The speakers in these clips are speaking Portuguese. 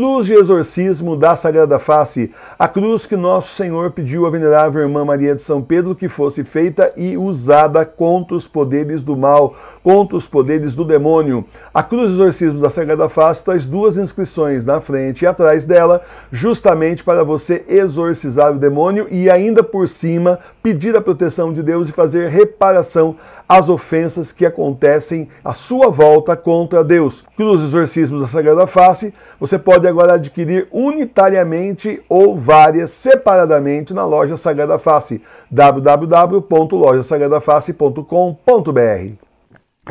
cruz de exorcismo da Sagrada Face, a cruz que nosso Senhor pediu à venerável irmã Maria de São Pedro que fosse feita e usada contra os poderes do mal, contra os poderes do demônio. A cruz de exorcismo da Sagrada Face traz duas inscrições na frente e atrás dela, justamente para você exorcizar o demônio e ainda por cima pedir a proteção de Deus e fazer reparação às ofensas que acontecem à sua volta contra Deus. Cruz de exorcismo da Sagrada Face, você pode agora adquirir unitariamente ou várias separadamente na loja Sagrada Face, www.lojasagradaface.com.br.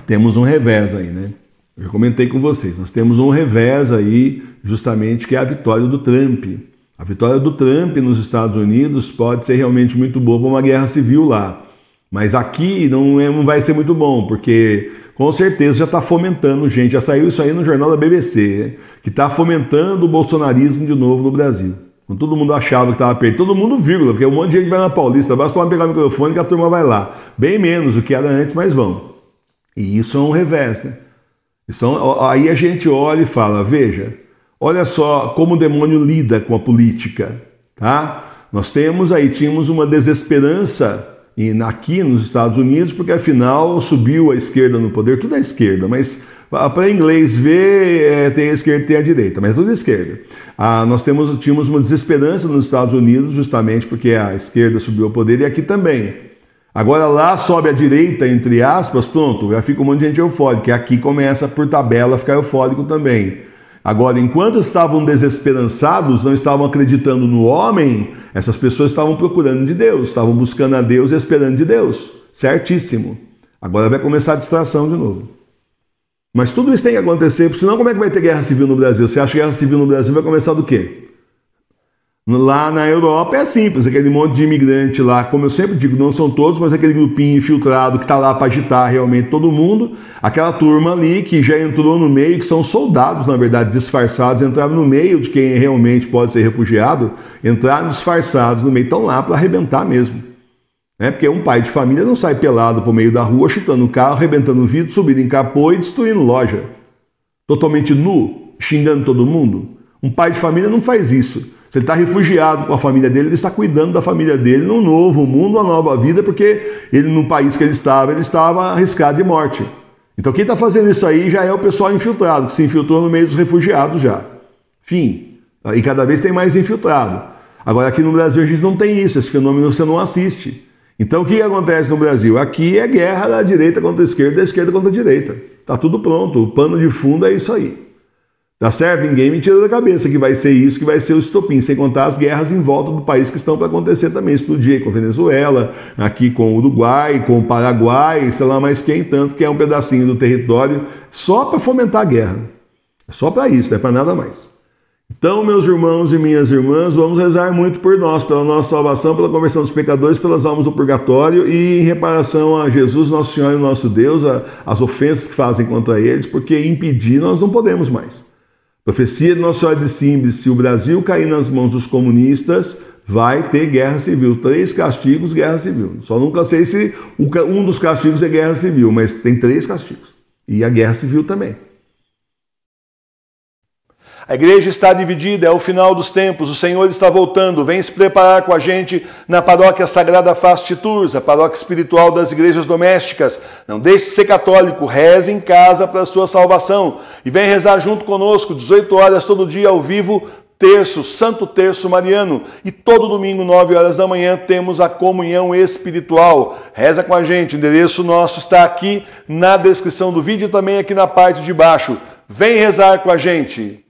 Temos um revés aí, né? Eu comentei com vocês, nós temos um revés aí, justamente que é a vitória do Trump. A vitória do Trump nos Estados Unidos pode ser realmente muito boa para uma guerra civil lá. Mas aqui não, é, não vai ser muito bom, porque com certeza já está fomentando, gente, já saiu isso aí no jornal da BBC, que está fomentando o bolsonarismo de novo no Brasil. Quando todo mundo achava que estava perto, todo mundo vírgula, porque um monte de gente vai na Paulista, basta pegar o microfone que a turma vai lá. Bem menos do que era antes, mas vão. E isso é um revés, né? Isso, aí a gente olha e fala, veja, olha só como o demônio lida com a política, tá? Nós temos aí, tínhamos uma desesperança aqui nos Estados Unidos, porque afinal subiu a esquerda no poder, tudo é esquerda, mas para inglês ver, é, tem a esquerda e tem a direita, mas é tudo esquerda. Ah, nós temos, tínhamos uma desesperança nos Estados Unidos, justamente porque a esquerda subiu ao poder, e aqui também. Agora lá sobe a direita, entre aspas, pronto, já fica um monte de gente eufórica, e aqui começa por tabela ficar eufórico também. Agora, enquanto estavam desesperançados, não estavam acreditando no homem, essas pessoas estavam procurando de Deus, estavam buscando a Deus e esperando de Deus. Certíssimo. Agora vai começar a distração de novo. Mas tudo isso tem que acontecer, porque senão como é que vai ter guerra civil no Brasil? Você acha que guerra civil no Brasil vai começar do quê? Lá na Europa é simples, aquele monte de imigrante lá, como eu sempre digo, não são todos, mas aquele grupinho infiltrado que está lá para agitar realmente todo mundo, aquela turma ali que já entrou no meio, que são soldados, na verdade, disfarçados, entraram no meio de quem realmente pode ser refugiado, entraram disfarçados no meio, estão lá para arrebentar mesmo. É Porque um pai de família não sai pelado para o meio da rua, chutando o carro, arrebentando o vidro, subindo em capô e destruindo loja. Totalmente nu, xingando todo mundo. Um pai de família não faz isso. Se ele está refugiado com a família dele, ele está cuidando da família dele num novo mundo, uma nova vida, porque ele no país que ele estava, ele estava arriscado de morte. Então quem está fazendo isso aí já é o pessoal infiltrado, que se infiltrou no meio dos refugiados já. Fim. E cada vez tem mais infiltrado. Agora aqui no Brasil a gente não tem isso, esse fenômeno você não assiste. Então o que acontece no Brasil? Aqui é guerra da direita contra a esquerda, da esquerda contra a direita. Está tudo pronto, o pano de fundo é isso aí. Tá certo? Ninguém me tira da cabeça que vai ser isso, que vai ser o estopim, sem contar as guerras em volta do país que estão para acontecer também. Explodir com a Venezuela, aqui com o Uruguai, com o Paraguai, sei lá mais quem, tanto que é um pedacinho do território só para fomentar a guerra. É só para isso, não é para nada mais. Então, meus irmãos e minhas irmãs, vamos rezar muito por nós, pela nossa salvação, pela conversão dos pecadores, pelas almas do purgatório e em reparação a Jesus, nosso Senhor e nosso Deus, as ofensas que fazem contra eles, porque impedir nós não podemos mais. Profecia de Nossa Senhora de Simbres: se o Brasil cair nas mãos dos comunistas, vai ter guerra civil. Três castigos, guerra civil. Só nunca sei se um dos castigos é guerra civil, mas tem três castigos. E a guerra civil também. A igreja está dividida, é o final dos tempos, o Senhor está voltando, vem se preparar com a gente na paróquia Sagrada Face Tours, a paróquia espiritual das igrejas domésticas. Não deixe de ser católico, reze em casa para a sua salvação. E vem rezar junto conosco, 18 horas todo dia ao vivo, terço, Santo Terço Mariano. E todo domingo, 9 horas da manhã, temos a comunhão espiritual. Reza com a gente, o endereço nosso está aqui na descrição do vídeo e também aqui na parte de baixo. Vem rezar com a gente.